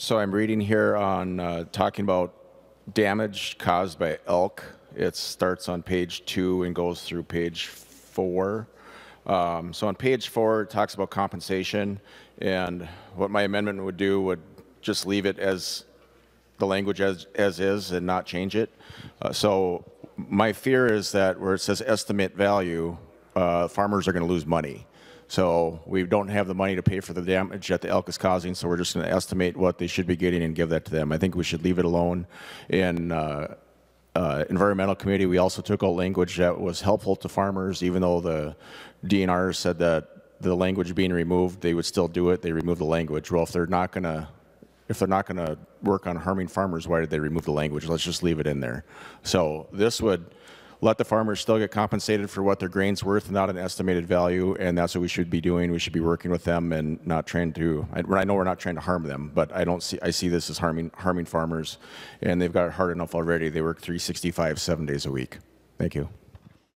So I'm reading here on uh, talking about damage caused by elk. It starts on page two and goes through page four. Um, so on page four, it talks about compensation, and what my amendment would do would just leave it as the language as, as is and not change it. Uh, so my fear is that where it says estimate value, uh, farmers are going to lose money. So we don't have the money to pay for the damage that the elk is causing, so we're just going to estimate what they should be getting and give that to them. I think we should leave it alone. In uh, uh, environmental committee, we also took out language that was helpful to farmers, even though the DNR said that the language being removed, they would still do it. They removed the language. Well, if they're not going to if they're not going to work on harming farmers, why did they remove the language? Let's just leave it in there. So this would let the farmers still get compensated for what their grain's worth, not an estimated value, and that's what we should be doing. We should be working with them and not trying to. I, I know we're not trying to harm them, but I don't see. I see this as harming harming farmers, and they've got it hard enough already. They work 365 seven days a week. Thank you.